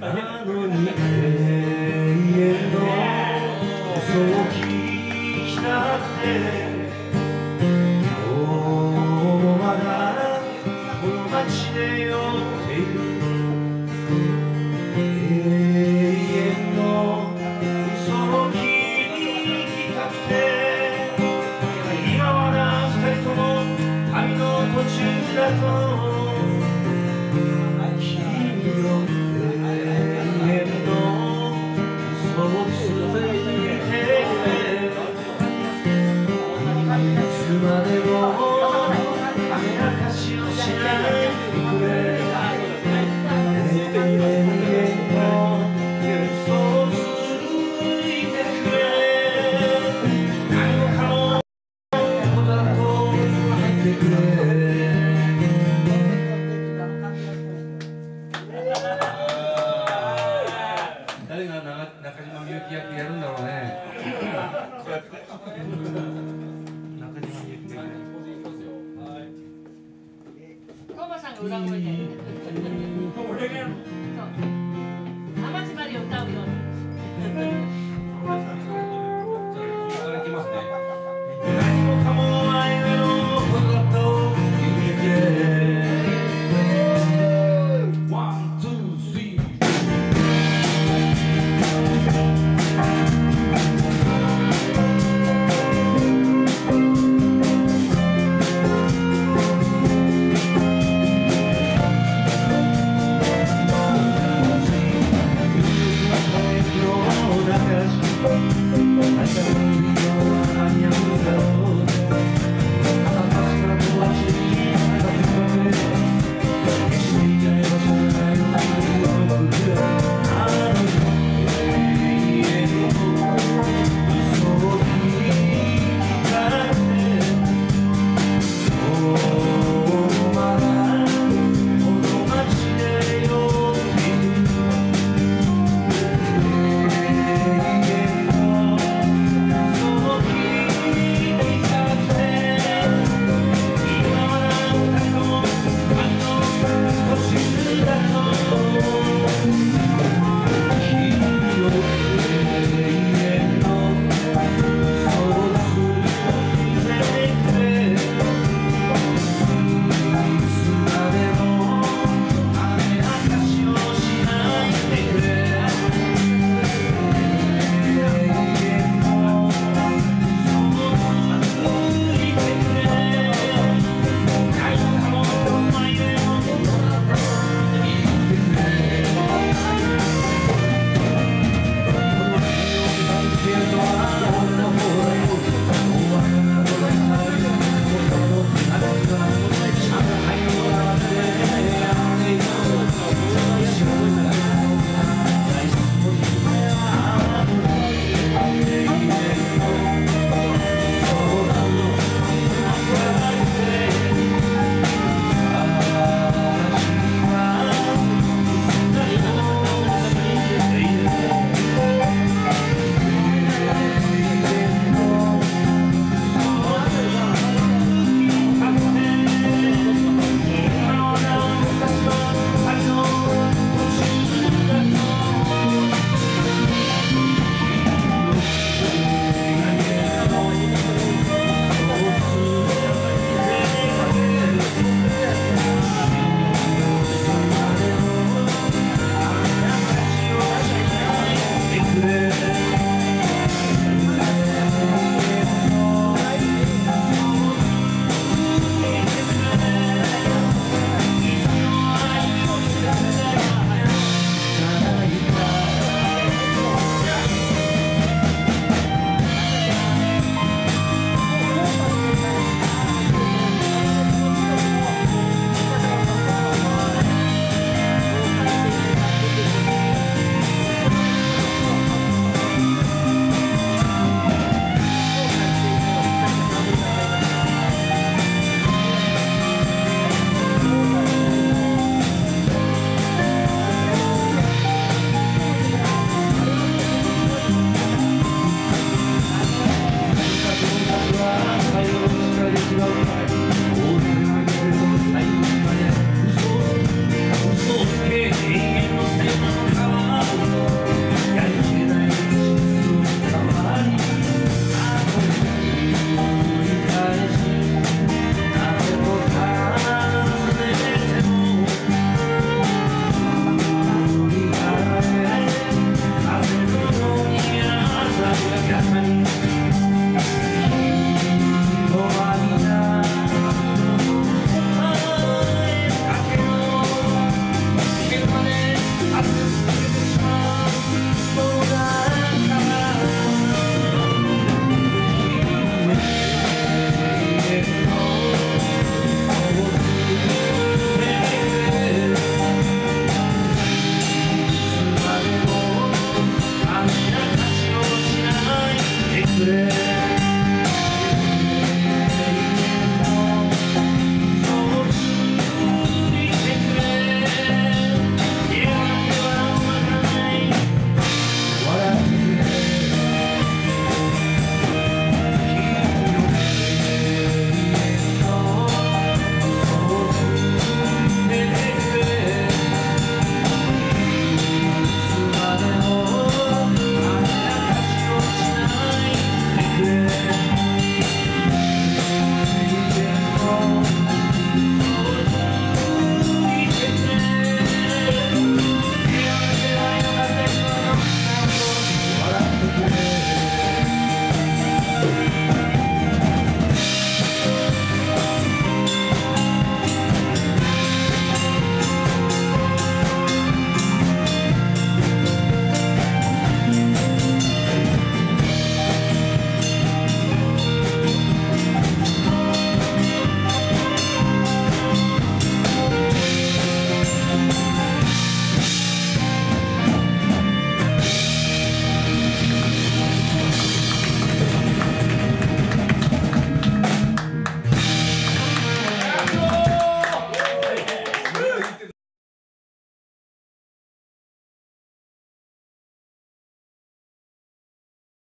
なのに永遠の嘘を聞きたくて今日もまだこの街で酔っている永いつまでも誰が中中島みゆき役やるんだろうね。中島みゆき役。コバさんが歌声で。俺が。そう。